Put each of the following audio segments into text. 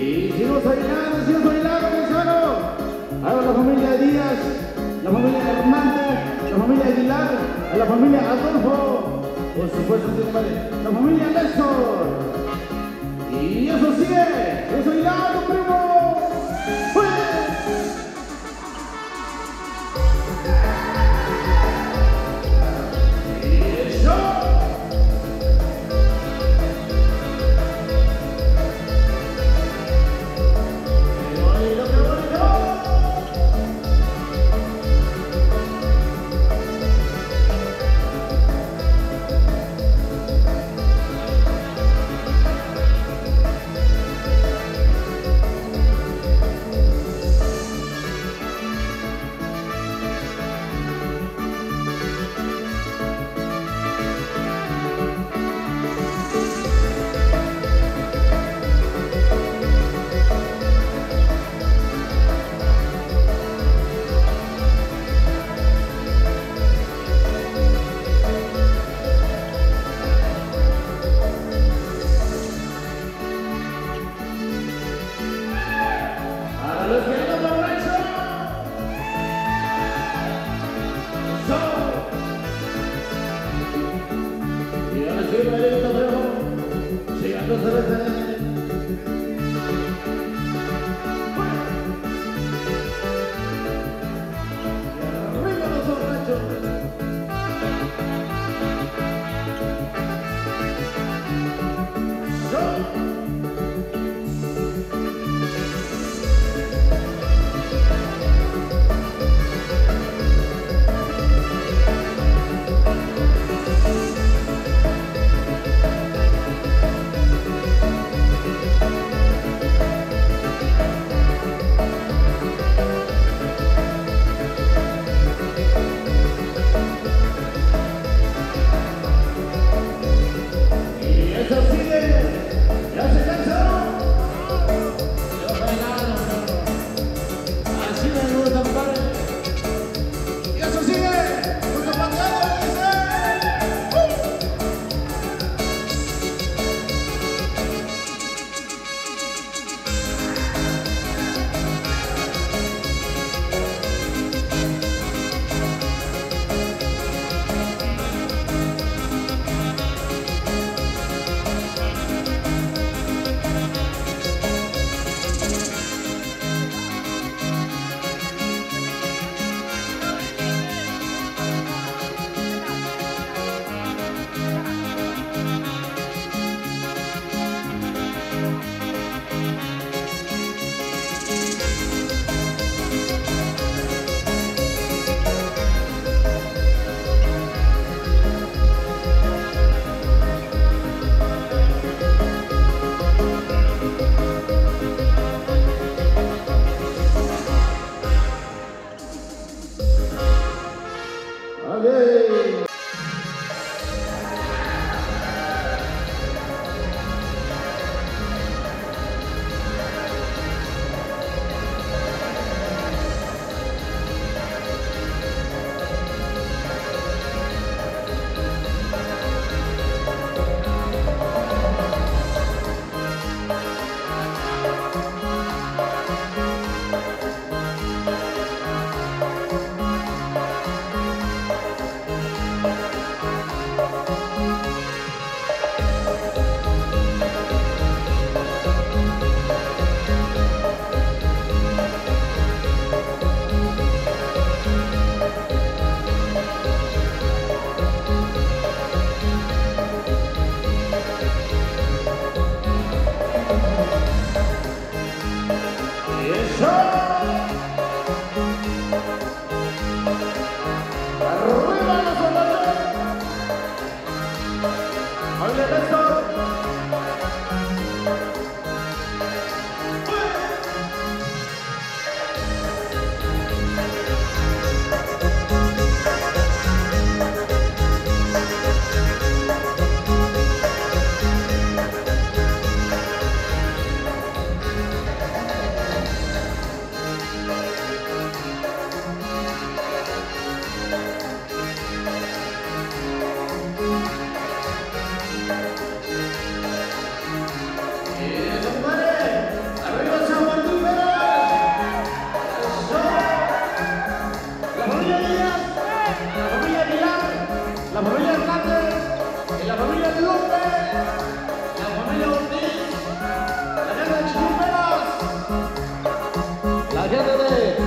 Y sigamos bailando, sigamos bailando, paisano. A la familia Díaz, la familia Hernández, la familia Aguilar, a la familia Adolfo, por supuesto, la familia Néstor. Y eso sigue, eso bailando, primo.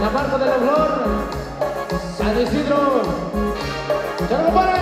La Marca de la Flor, San Isidro, ¡Chalo,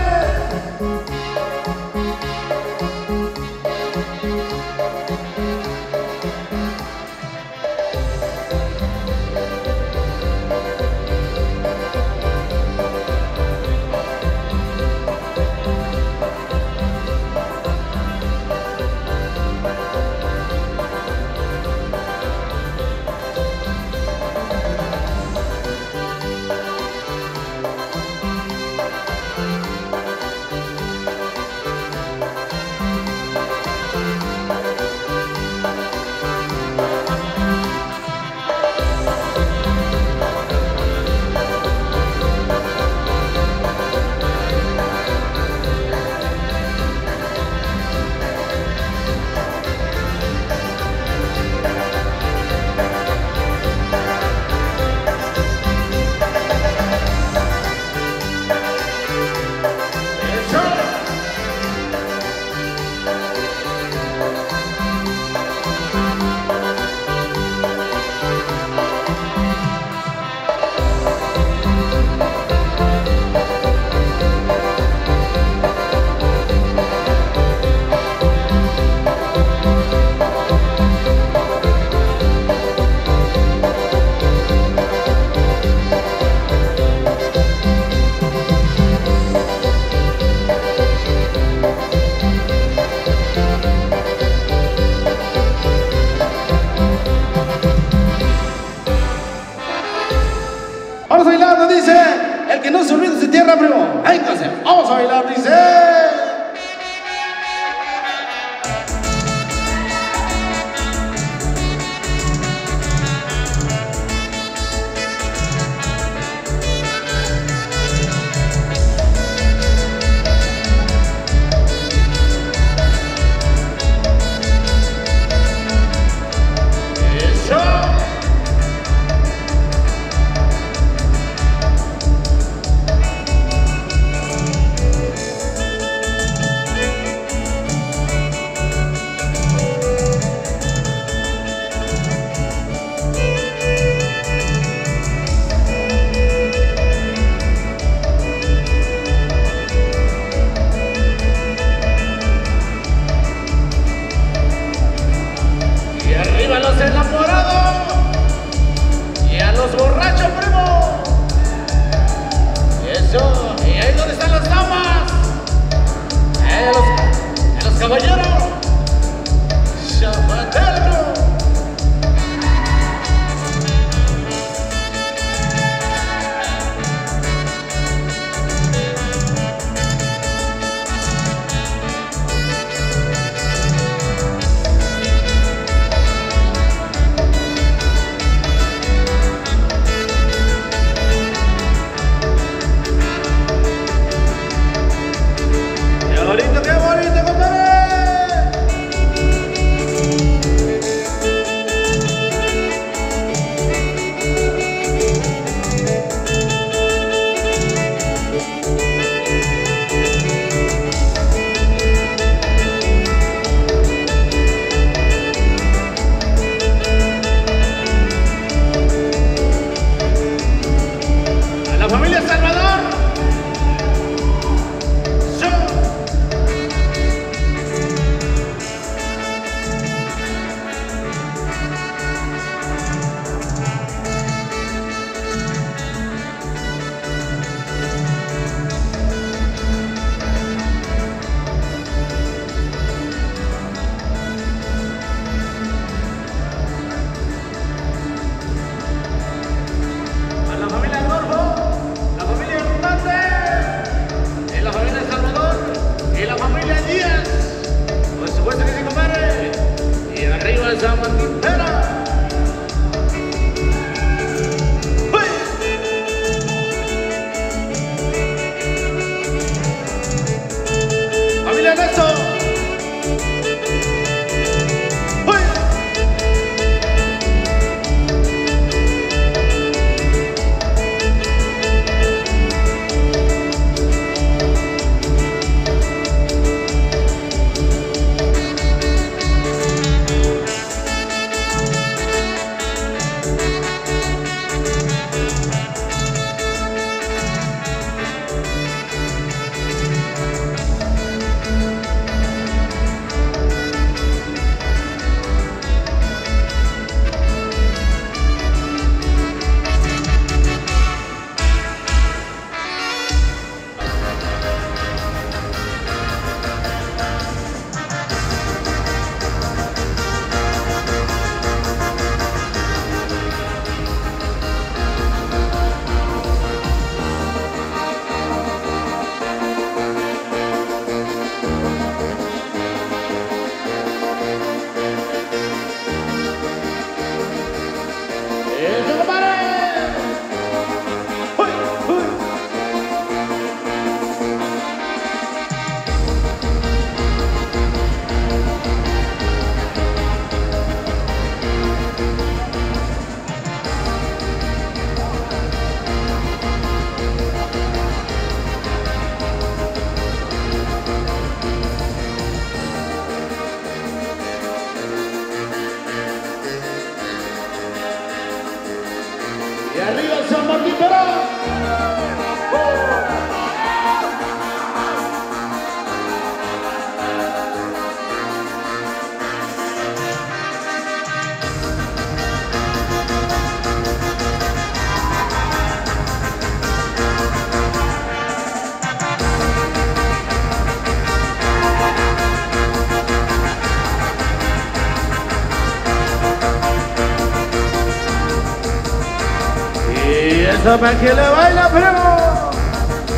Para que le baila, primo.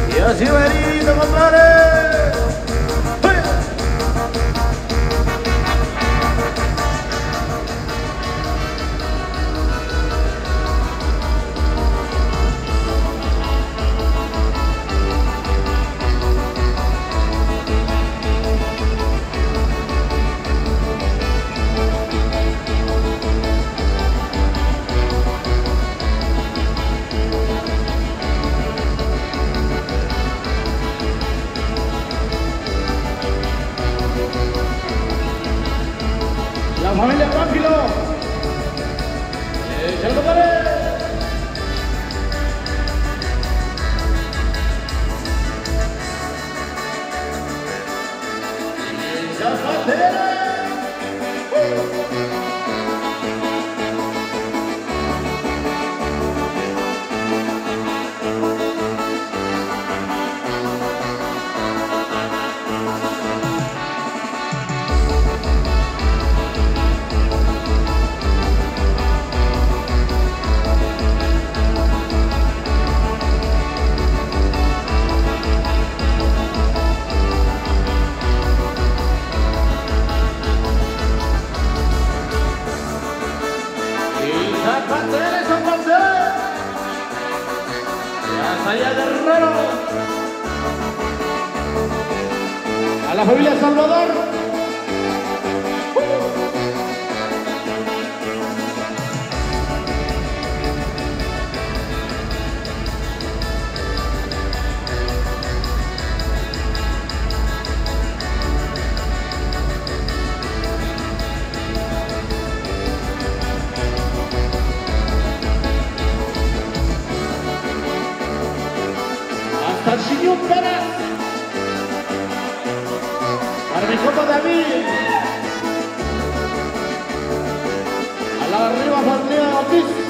Y así, verito, compadre. Olha pra La arriba Fernández Ortiz.